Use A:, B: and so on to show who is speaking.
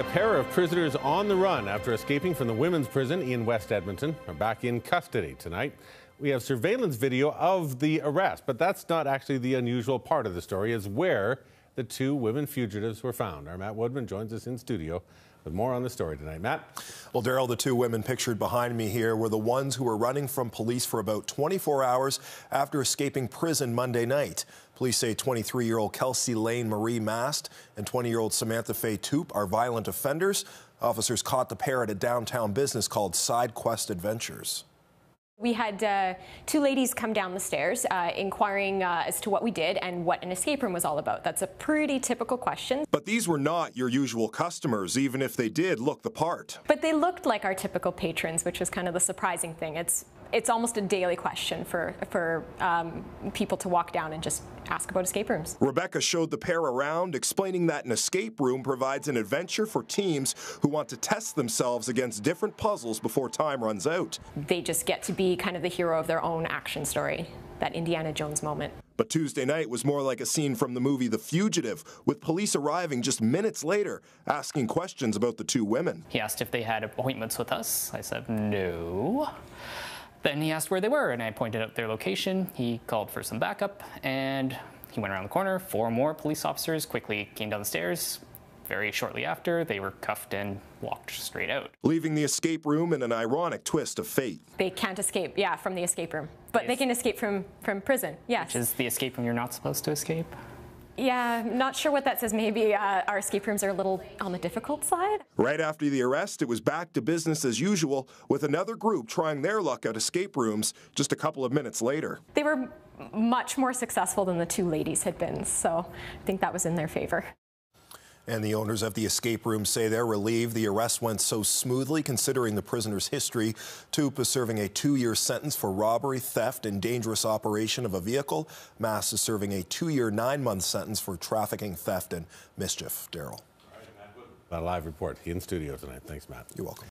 A: A pair of prisoners on the run after escaping from the women's prison in West Edmonton are back in custody tonight. We have surveillance video of the arrest, but that's not actually the unusual part of the story, is where the two women fugitives were found. Our Matt Woodman joins us in studio with more on the story tonight. Matt?
B: Well, Daryl, the two women pictured behind me here were the ones who were running from police for about 24 hours after escaping prison Monday night. Police say 23 year old Kelsey Lane Marie Mast and 20 year old Samantha Faye Toop are violent offenders. Officers caught the pair at a downtown business called Side Quest Adventures.
C: We had uh, two ladies come down the stairs uh, inquiring uh, as to what we did and what an escape room was all about. That's a pretty typical question.
B: But these were not your usual customers, even if they did look the part.
C: But they looked like our typical patrons, which was kind of the surprising thing. It's it's almost a daily question for for um, people to walk down and just ask about escape rooms.
B: Rebecca showed the pair around, explaining that an escape room provides an adventure for teams who want to test themselves against different puzzles before time runs out.
C: They just get to be kind of the hero of their own action story, that Indiana Jones moment.
B: But Tuesday night was more like a scene from the movie The Fugitive, with police arriving just minutes later, asking questions about the two women.
D: He asked if they had appointments with us. I said, no. Then he asked where they were, and I pointed out their location. He called for some backup, and he went around the corner. Four more police officers quickly came down the stairs. Very shortly after, they were cuffed and walked straight out.
B: Leaving the escape room in an ironic twist of fate.
C: They can't escape, yeah, from the escape room. But yes. they can escape from, from prison, yes.
D: Which is the escape room you're not supposed to escape?
C: Yeah, not sure what that says. Maybe uh, our escape rooms are a little on the difficult side.
B: Right after the arrest, it was back to business as usual with another group trying their luck at escape rooms just a couple of minutes later.
C: They were much more successful than the two ladies had been, so I think that was in their favor.
B: And the owners of the escape room say they're relieved the arrest went so smoothly considering the prisoner's history. Toop is serving a two-year sentence for robbery, theft, and dangerous operation of a vehicle. Mast is serving a two-year, nine-month sentence for trafficking, theft, and mischief. Daryl.
A: A live report in studio tonight. Thanks, Matt.
B: You're welcome.